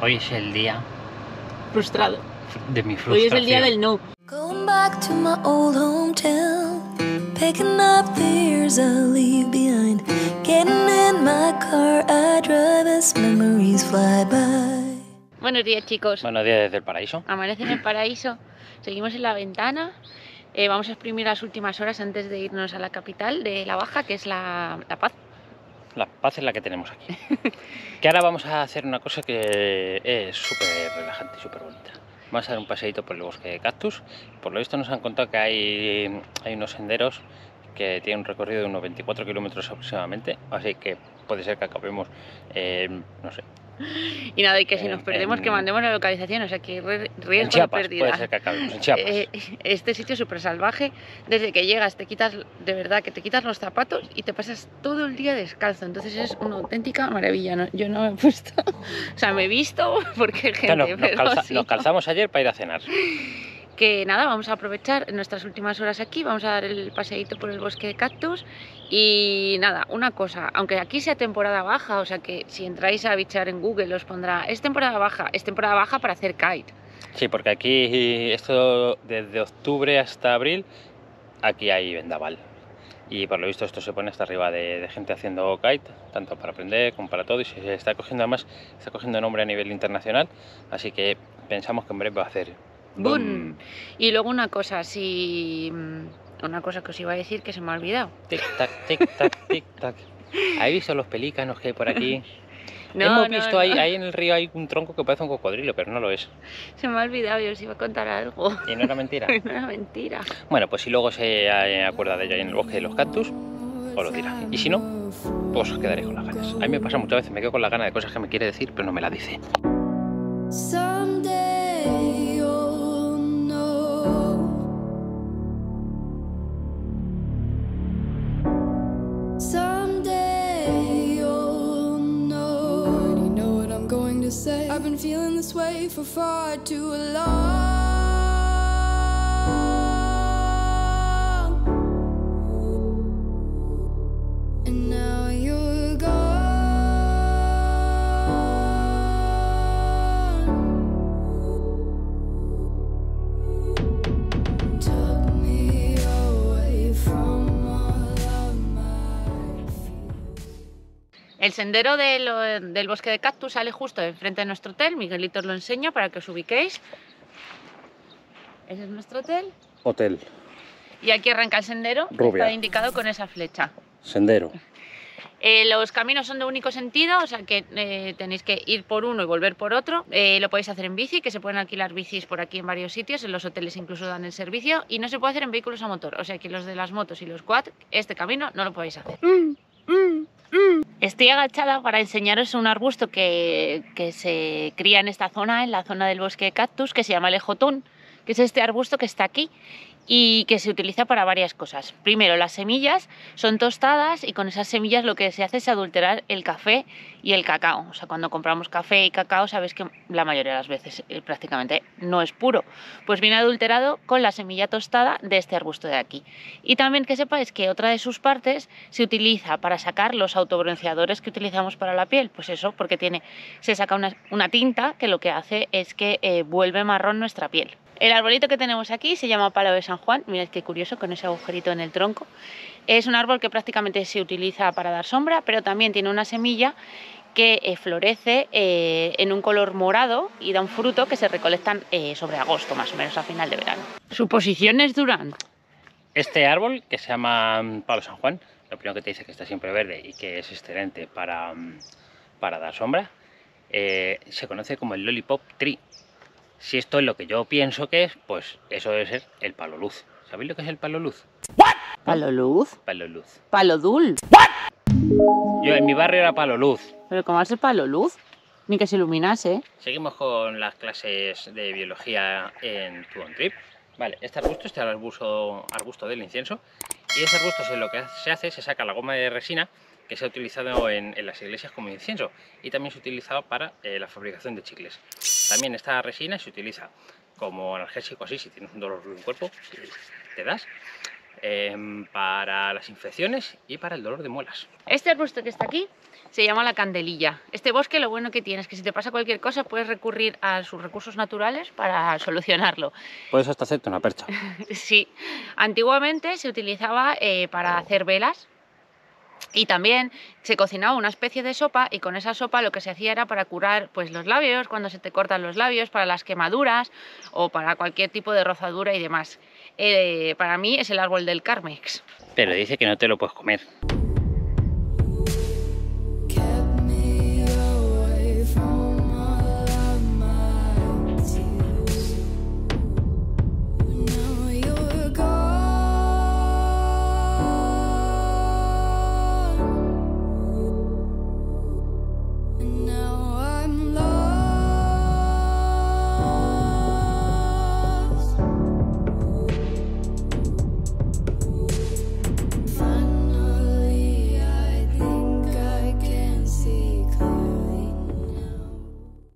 Hoy es el día Frustrado. de mi Hoy es el día del no. Going back to my old hometown, picking up the years I leave behind. Getting in my car, I drive as memories fly by. Buenos días, chicos. Buenos días desde el paraíso. Amanece en el paraíso. Seguimos en la ventana. Eh, vamos a exprimir las últimas horas antes de irnos a la capital de La Baja, que es La, la Paz. La paz es la que tenemos aquí. que ahora vamos a hacer una cosa que es súper relajante y súper bonita. Vamos a dar un paseíto por el bosque de cactus. Por lo visto nos han contado que hay, hay unos senderos que tienen un recorrido de unos 24 kilómetros aproximadamente. Así que puede ser que acabemos, eh, no sé, Y nada, y que si nos perdemos, que mandemos la localización, o sea que riesgo de Chiapas. pérdida. Puede ser que acabemos en Chiapas. Eh, este sitio es súper salvaje. Desde que llegas, te quitas, de verdad, que te quitas los zapatos y te pasas todo el día descalzo. Entonces es una auténtica maravilla. ¿no? Yo no me he puesto, o sea, me he visto porque gente, Claro, nos, pero calza- nos calzamos ayer para ir a cenar. Que nada, vamos a aprovechar nuestras últimas horas aquí, vamos a dar el paseíto por el bosque de cactus y nada, una cosa, aunque aquí sea temporada baja, o sea que si entráis a bichar en Google os pondrá, es temporada baja, es temporada baja para hacer kite. Sí, porque aquí esto desde octubre hasta abril, aquí hay vendaval. Y por lo visto esto se pone hasta arriba de, de gente haciendo kite, tanto para aprender como para todo. Y se está cogiendo además, está cogiendo nombre a nivel internacional. Así que pensamos que en breve va a hacer ¡Bum! Y luego una cosa, si... mm, Una cosa que os iba a decir que se me ha olvidado. Tic tac, tic tac, tic tac. ¿Habéis visto los pelícanos que hay por aquí? No, Hemos no, visto no, Ahí, ahí en el río hay un tronco que parece un cocodrilo, pero no lo es. Se me ha olvidado, yo os iba a contar algo. Y no era mentira. no era mentira. Bueno, pues si luego se eh, acuerda de ello ahí en el bosque de los cactus, os lo dirá. Y si no, pues os quedaréis con las ganas. A mí me pasa muchas veces, me quedo con las ganas de cosas que me quiere decir, pero no me la dice. This way for far too long. Sendero de lo- del bosque de cactus sale justo enfrente de nuestro hotel. Miguelito os lo enseño para que os ubiquéis. Ese es nuestro hotel. Hotel, Y aquí arranca el sendero. Rubia. Está indicado con esa flecha. sendero. Eh, los caminos son de único sentido, o sea que eh, tenéis que ir por uno y volver por otro. Eh, lo podéis hacer en bici, que se pueden alquilar bicis por aquí en varios sitios, en los hoteles incluso dan el servicio, y no se puede hacer en vehículos a motor, o sea que los de las motos y los quad, este camino no lo podéis hacer. Estoy agachada para enseñaros un arbusto que, se cría en esta zona, en la zona del bosque de cactus, que se llama lejotón, que es este arbusto que está aquí y que se utiliza para varias cosas. Primero, las semillas son tostadas y con esas semillas lo que se hace es adulterar el café y el cacao. O sea, cuando compramos café y cacao, sabes que la mayoría de las veces eh, prácticamente no es puro. Pues viene adulterado con la semilla tostada de este arbusto de aquí. Y también que sepáis que otra de sus partes se utiliza para sacar los autobronceadores que utilizamos para la piel. Pues eso, porque tiene, se saca una, una tinta que lo que hace es que eh, vuelve marrón nuestra piel. El arbolito que tenemos aquí se llama palo de San Juan, mirad qué curioso, con ese agujerito en el tronco. Es un árbol que prácticamente se utiliza para dar sombra, pero también tiene una semilla que eh, florece eh, en un color morado y da un fruto que se recolectan eh, sobre agosto, más o menos a final de verano. Suposiciones Durán. Este árbol, que se llama mm, palo San Juan, lo primero que te dice que está siempre verde y que es excelente para, mm, para dar sombra, se conoce como el lollipop tree. Si esto es lo que yo pienso que es, pues eso debe ser el palo luz. ¿Sabéis lo que es el palo luz? Palo luz, Palo luz. palo dul. Yo en mi barrio era palo luz. Pero ¿cómo hace palo luz? Ni que se iluminase. Seguimos con las clases de biología en tu on trip. Vale, este arbusto, este arbusto, arbusto del incienso, y este arbusto se, lo que se hace, se saca la goma de resina que se ha utilizado en, en las iglesias como incienso y también se utilizaba para eh, la fabricación de chicles. También esta resina se utiliza como analgésico así, si tienes un dolor en el cuerpo, te das, em, para las infecciones y para el dolor de muelas. Este arbusto que está aquí se llama la Candelilla. Este bosque lo bueno que tiene es que si te pasa cualquier cosa puedes recurrir a sus recursos naturales para solucionarlo. Puedes hasta hacerte una percha. Sí, antiguamente se utilizaba eh, para hacer velas y también se cocinaba una especie de sopa y con esa sopa lo que se hacía era para curar pues, los labios, cuando se te cortan los labios, para las quemaduras o para cualquier tipo de rozadura y demás. Eh, para mí es el árbol del Carmex. Pero dice que no te lo puedes comer.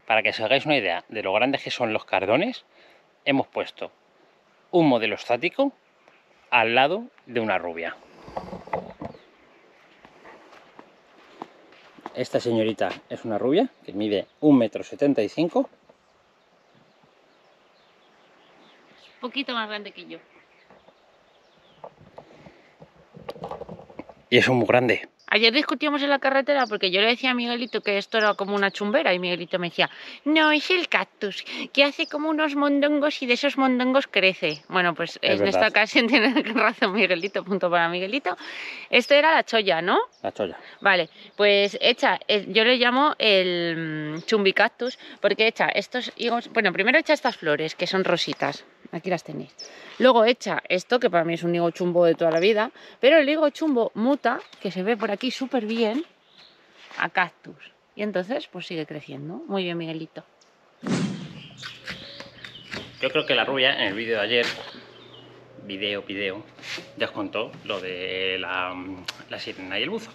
Para que os hagáis una idea de lo grandes que son los cardones, hemos puesto un modelo estático al lado de una rubia. Esta señorita es una rubia que mide 1,75 m. Un poquito más grande que yo. y es muy grande. Ayer discutíamos en la carretera porque yo le decía a Miguelito que esto era como una chumbera y Miguelito me decía, no, es el cactus, que hace como unos mondongos y de esos mondongos crece. Bueno, pues Es en esta ocasión tiene razón Miguelito, punto para Miguelito. Esto era la cholla, ¿no? La cholla. Vale, pues echa, eh, yo le llamo el mm, chumbicactus porque echa estos higos, bueno, primero echa estas flores que son rositas, aquí las tenéis. Luego echa esto, que para mí es un higo chumbo de toda la vida, pero el higo chumbo muta, que se ve por aquí súper bien, a cactus. Y entonces, pues sigue creciendo. Muy bien, Miguelito. Yo creo que la rubia en el vídeo de ayer, video, video, ya os contó lo de la, la sirena y el buzo.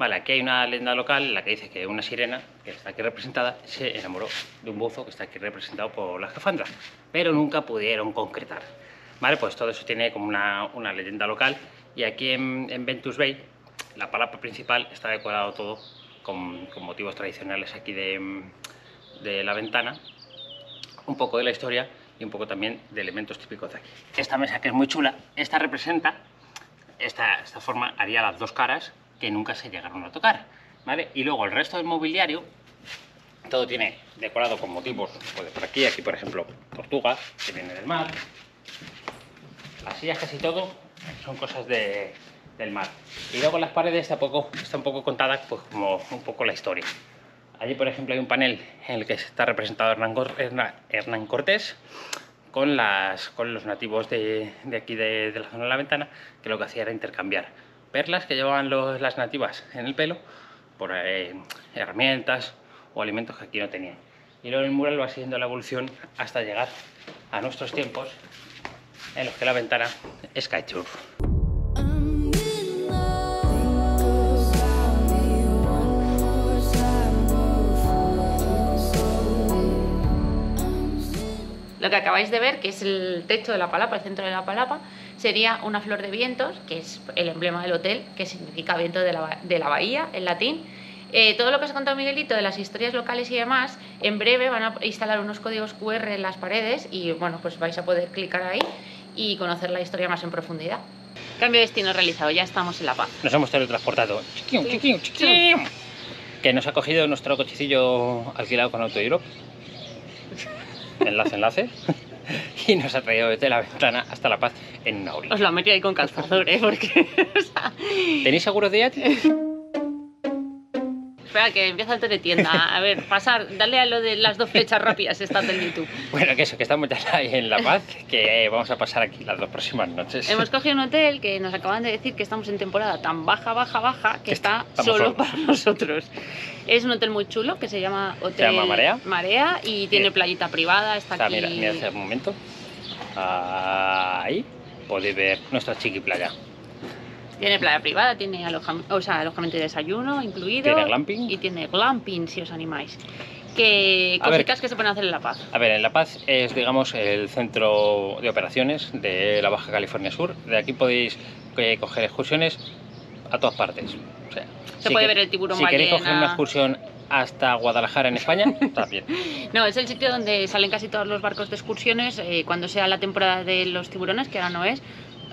Vale, aquí hay una leyenda local en la que dice que una sirena, que está aquí representada, se enamoró de un buzo que está aquí representado por la escafandra, pero nunca pudieron concretar. Vale, pues todo eso tiene como una, una leyenda local y aquí en, en Ventus Bay, la palapa principal está decorado todo con, con motivos tradicionales aquí de, de la ventana un poco de la historia y un poco también de elementos típicos de aquí. Esta mesa que es muy chula, esta representa, esta, esta forma haría las dos caras que nunca se llegaron a tocar, ¿vale? Y luego el resto del mobiliario, todo tiene decorado con motivos, pues por aquí, aquí por ejemplo, tortuga, que viene del mar. Las sillas casi todo son cosas de- del mar. Y luego las paredes está, poco, está un poco contada pues como un poco la historia. Allí, por ejemplo, hay un panel en el que está representado Hernán, Hernán- Hernán Cortés con, las, con los nativos de, de aquí de, de la zona de la ventana, que lo que hacía era intercambiar perlas que llevaban los- las nativas en el pelo por eh, herramientas o alimentos que aquí no tenían. Y luego el mural va siguiendo la evolución hasta llegar a nuestros tiempos en los que la ventana es before. Lo que acabáis de ver, que es el techo de la palapa, el centro de la palapa, sería una flor de vientos, que es el emblema del hotel, que significa viento de la, de la bahía en latín. Eh, todo lo que os ha contado Miguelito de las historias locales y demás, en breve van a instalar unos códigos QR en las paredes y bueno, pues vais a poder clicar ahí y conocer la historia más en profundidad. Cambio de destino realizado, ya estamos en La Paz. Nos hemos teletransportado. Chiquium, chiquium, chiquium. Que nos ha cogido nuestro cochecillo alquilado con Auto Europe. Enlace, enlace. Y nos ha traído desde la ventana hasta La Paz en una hora. Os lo he metido ahí con calzador, ¿eh? Porque... o sea, ¿Tenéis seguro de yate? Espera, que empieza el teletienda. A ver, pasar, dale a lo de las dos flechas rápidas, está del YouTube. Bueno, que eso, que estamos ya en La Paz, que vamos a pasar aquí las dos próximas noches. Hemos cogido un hotel que nos acaban de decir que estamos en temporada tan baja, baja, baja, que Que está solo solos. para nosotros. Es un hotel muy chulo que se llama Hotel llama Marea. Marea y tiene playita privada, está sea, aquí. mira, mira hace un momento. Ahí podéis ver nuestra chiqui playa. Tiene playa privada, tiene alojam- o sea, alojamiento y desayuno incluido. Tiene glamping. Y tiene glamping si os animáis. A ver. cositas que se pueden hacer en La Paz. A ver, en La Paz es, digamos, el centro de operaciones de la Baja California Sur. De aquí podéis eh, coger excursiones a todas partes. O sea, Se Si puede que- ver el tiburón Si queréis coger una ballena. excursión hasta Guadalajara en España, también. No, es el sitio donde salen casi todos los barcos de excursiones eh, cuando sea la temporada de los tiburones, que ahora no es.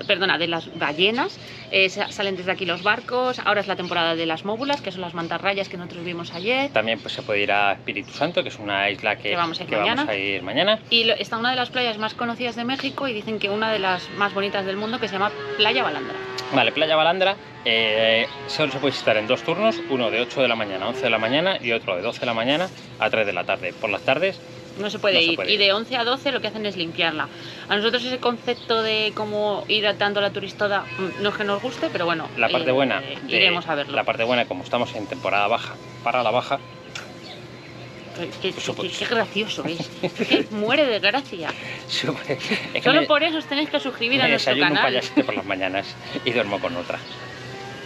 Perdona, de las ballenas. eh, sa- salen desde aquí los barcos. Ahora es la temporada de las móbulas, que son las mantarrayas que nosotros vimos ayer. También pues, se puede ir a Espíritu Santo, que es una isla que, Que vamos a ir que vamos mañana. a ir mañana. Y lo- está una de las playas más conocidas de México y dicen que una de las más bonitas del mundo que se llama Playa Balandra. Vale, Playa Balandra, eh, solo se puede visitar en dos turnos, uno de 8 de la mañana a 11 de la mañana y otro de 12 de la mañana a 3 de la tarde. Por las tardes, No se puede No se ir. puede y de 11 a 12 lo que hacen es limpiarla. A nosotros ese concepto de cómo ir dando la turistada mm, no es que nos guste, pero bueno, la parte eh, buena, eh, de- iremos a verlo. La parte buena, como estamos en temporada baja, para la baja, Qué, Eso, qué- qué gracioso es. Que muere de gracia. es que Solo me- por eso os tenéis que suscribir a nuestro desayuno un canal. payasete por las mañanas y duermo con otra.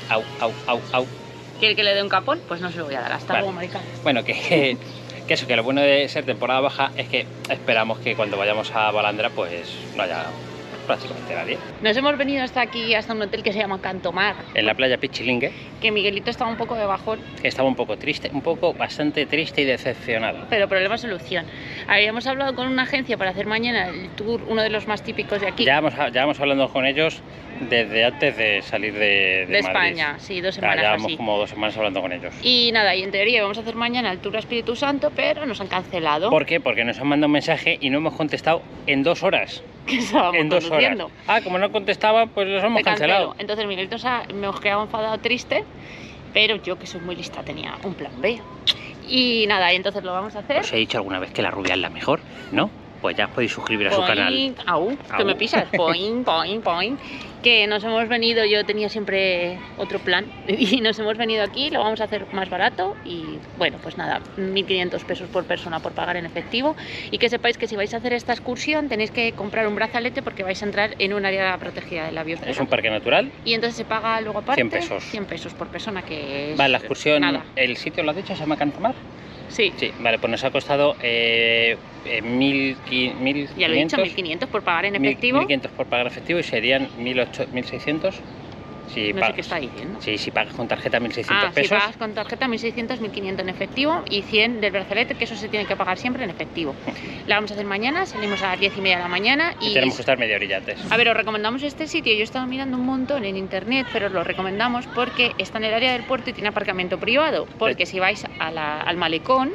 Au, au, au, au. ¿Quiere que le dé un capón? Pues no se lo voy a dar. Hasta Vale. luego, marica. Bueno, que, que eso, que lo bueno de ser temporada baja es que esperamos que cuando vayamos a Balandra pues no haya prácticamente nadie. Nos hemos venido hasta aquí, hasta un hotel que se llama Cantomar. En la playa Pichilingue, Que Miguelito estaba un poco de bajón, estaba un poco triste, un poco bastante triste y decepcionado. pero problema solución. Habíamos hablado con una agencia para hacer mañana el tour, uno de los más típicos de aquí. Ya vamos, ya vamos hablando con ellos desde antes de salir de, de, de. España, sí, dos Ya semanas llevamos así. como dos semanas hablando con ellos. Y nada, y en teoría vamos a hacer mañana el tour a Espíritu Santo, pero nos han cancelado. ¿Por qué? Porque nos han mandado un mensaje y no hemos contestado en dos horas. Que estábamos en dos horas. Ah, como no contestaban, pues los hemos cancelado. Entonces Miguelito me os quedaba enfadado triste, pero yo que soy muy lista tenía un plan B. Y nada, y entonces lo vamos a hacer. Os he dicho alguna vez que la rubia es la mejor, ¿no? Pues ya podéis suscribir a su canal. Boing, Au, que Au. me pisas. Boing, boing, boing. Que nos hemos venido, yo tenía siempre otro plan y nos hemos venido aquí, lo vamos a hacer más barato y bueno, pues nada, 1.500 pesos por persona por pagar en efectivo y que sepáis que si vais a hacer esta excursión tenéis que comprar un brazalete porque vais a entrar en un área protegida de la biosfera. Es un parque natural. Y entonces se paga luego aparte 100 pesos. 100 pesos por persona que es Vale, la excursión, nada. el sitio lo has dicho, se llama Cantamar. Sí, Sí, vale, pues nos ha costado eh, eh, mil, qui- mil ya lo he dicho, 500, 1.500 por pagar en efectivo. 1500 por pagar efectivo y serían 1800, 1600 si no sé pagas. qué está diciendo. Sí, si pagas con tarjeta 1600 Ah, si pesos. pagas con tarjeta 1.600, 1.500 en efectivo y 100 del brazalete, que eso se tiene que pagar siempre en efectivo. La vamos a hacer mañana, salimos a las 10 y media de la mañana y y... tenemos que estar media horilla antes. A ver, os recomendamos este sitio. Yo he estado mirando un montón en internet, pero os lo recomendamos porque está en el área del puerto y tiene aparcamiento privado. Porque si vais a la- al malecón,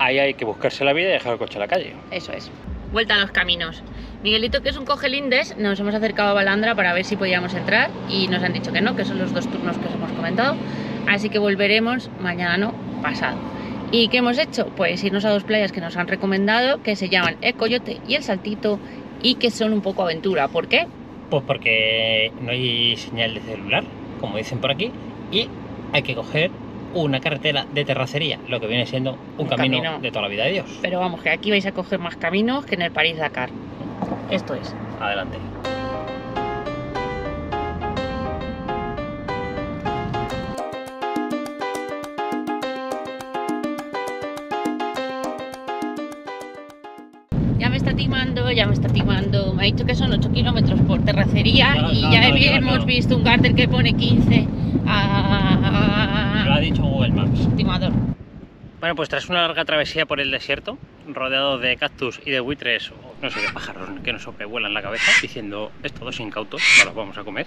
Ahí hay que buscarse la vida y dejar el coche en la calle. eso es. Vuelta a los caminos. Miguelito, que es un cogelindes, nos hemos acercado a Balandra para ver si podíamos entrar y nos han dicho que no, que son los dos turnos que os hemos comentado. Así que volveremos mañana, no, pasado. ¿Y qué hemos hecho? Pues irnos a dos playas que nos han recomendado, que se llaman El Coyote y El Saltito, y que son un poco aventura. ¿Por qué? Pues porque no hay señal de celular, como dicen por aquí, y hay que coger una carretera de terracería, lo que viene siendo un, Un camino, camino. de toda la vida de Dios. Pero vamos, que aquí vais a coger más caminos que en el París-Dakar. Esto es. Adelante. Ya me está timando, ya me está timando. Me ha dicho que son 8 kilómetros por terracería y ya hemos visto un cartel que pone 15. Ah, Lo ha dicho Google Maps. timador. Bueno, pues tras una larga travesía por el desierto, rodeado de cactus y de buitres, no sé, de pájaros que nos sobrevuelan la cabeza, diciendo, estos dos incautos, no los vamos a comer,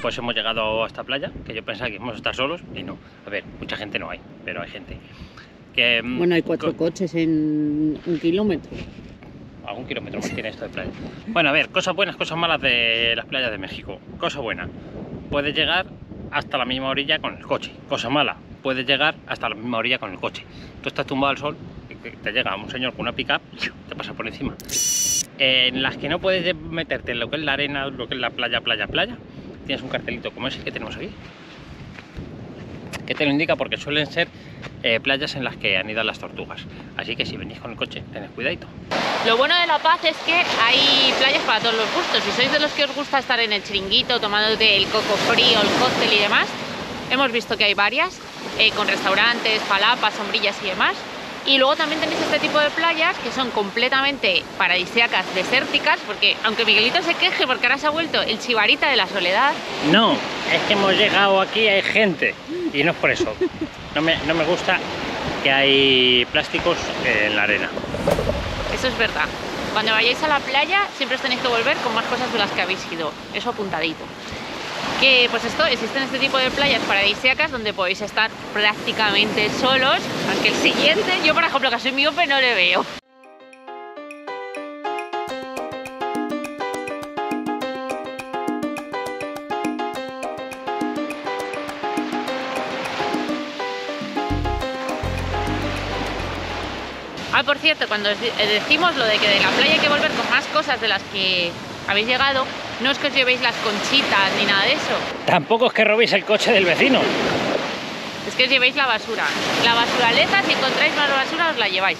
pues hemos llegado a esta playa, que yo pensaba que íbamos a estar solos, y no. A ver, mucha gente no hay, pero hay gente. Que, mm, Bueno, hay cuatro co- coches en un kilómetro. algún kilómetro más tiene esto de playa. Bueno, a ver, cosas buenas, cosas malas de las playas de México. Cosa buena, puedes llegar hasta la misma orilla con el coche. Cosa mala, puedes llegar hasta la misma orilla con el coche. Tú estás tumbado al sol, te- llega un señor con una pick te pasa por encima. En las que no puedes meterte en lo que es la arena, lo que es la playa, playa, playa, tienes un cartelito como ese que tenemos aquí. Que te lo indica porque suelen ser eh, playas en las que anidan las tortugas. Así que si venís con el coche, tened cuidadito. Lo bueno de La Paz es que hay playas para todos los gustos. Si sois de los que os gusta estar en el chiringuito, tomándote el coco frío, el cóctel y demás, hemos visto que hay varias, eh, con restaurantes, palapas, sombrillas y demás. Y luego también tenéis este tipo de playas que son completamente paradisíacas, desérticas, porque aunque Miguelito se queje porque ahora se ha vuelto el chivarita de la soledad, No, es que hemos llegado aquí, hay gente. Y no es por eso. No me, no me gusta que hay plásticos en la arena. Eso es verdad. Cuando vayáis a la playa siempre os tenéis que volver con más cosas de las que habéis ido. Eso apuntadito. Que pues esto, existen este tipo de playas paradisíacas donde podéis estar prácticamente solos, aunque el siguiente, yo por ejemplo que soy miope no le veo. Ah, por cierto, cuando eh, decimos lo de que de la playa hay que volver con más cosas de las que habéis llegado, no es que os llevéis las conchitas ni nada de eso, Tampoco es que robéis el coche del vecino. es que os llevéis la basura. La basuraleta, si encontráis más basura, os la lleváis.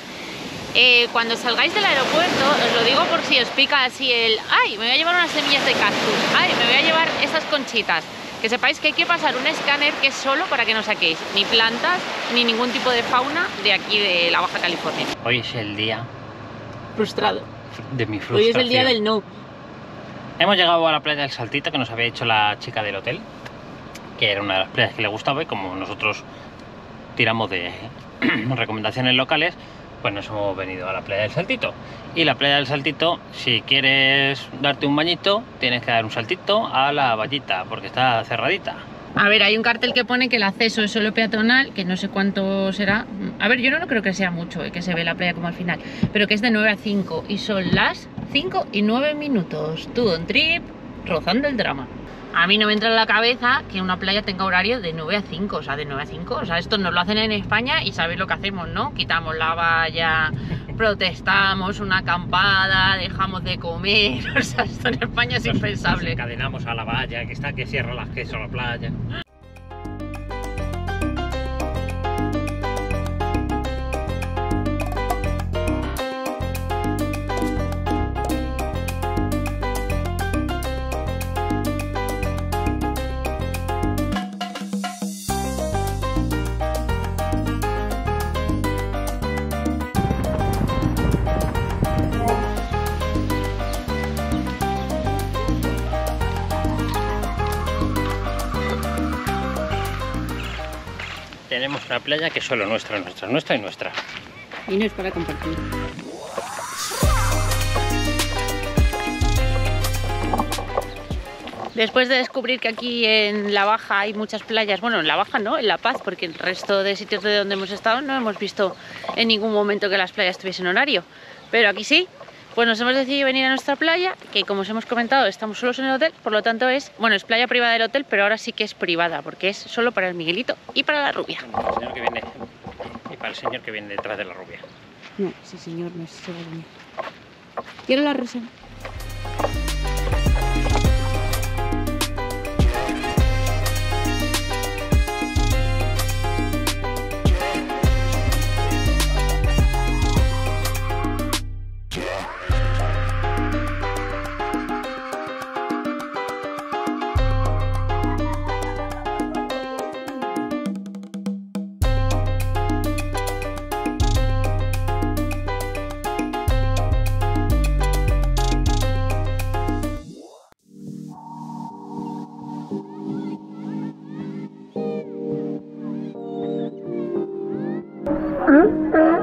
Eh, cuando salgáis del aeropuerto, os lo digo por si os pica así el, ay, me voy a llevar unas semillas de cactus, ay, me voy a llevar esas conchitas. Que sepáis que hay que pasar un escáner que es solo para que no saquéis ni plantas ni ningún tipo de fauna de aquí de la Baja California. Hoy es el día Frustrado. de mi frustración. Hoy es el día del no. Hemos llegado a la playa del Saltito que nos había dicho la chica del hotel, que era una de las playas que le gustaba y como nosotros tiramos de recomendaciones locales, pues nos hemos venido a la playa del Saltito. Y la playa del Saltito, si quieres darte un bañito, tienes que dar un saltito a la vallita, porque está cerradita. A ver, hay un cartel que pone que el acceso es solo peatonal, que no sé cuánto será. A ver, yo no creo que sea mucho, eh, que se ve la playa como al final, pero que es de 9 a 5 y son las 5 y 9 minutos. Tú on trip, rozando el drama. A mí no me entra en la cabeza que una playa tenga horario de 9 a 5, o sea, de 9 a 5. O sea, esto nos lo hacen en España y sabéis lo que hacemos, ¿no? Quitamos la valla, protestamos una acampada, dejamos de comer. O sea, esto en España es impensable. Encadenamos a la valla que está que cierra las queso a la playa. Tenemos una playa que es solo nuestra, nuestra, nuestra y nuestra. Y no es para compartir. Después de descubrir que aquí en La Baja hay muchas playas, bueno, en La Baja no, en La Paz, porque el resto de sitios de donde hemos estado no hemos visto en ningún momento que las playas tuviesen horario, pero aquí sí, pues nos hemos decidido venir a nuestra playa, que como os hemos comentado estamos solos en el hotel, por lo tanto es, bueno, es playa privada del hotel, pero ahora sí que es privada, porque es solo para el Miguelito y para la rubia. Para el señor que viene y para el señor que viene detrás de la rubia. No, ese señor no es ese. Quiero la rosa. subscribe